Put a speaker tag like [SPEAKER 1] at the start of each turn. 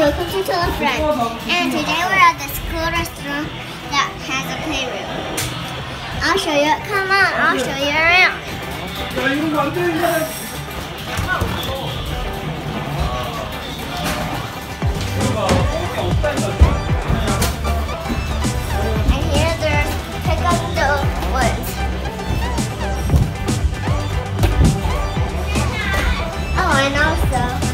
[SPEAKER 1] welcome to Tell a Friend. And today we're at the school restaurant that has a playroom. I'll show you, come on, I'll show you around.
[SPEAKER 2] And here there's pick up the woods. Oh, and also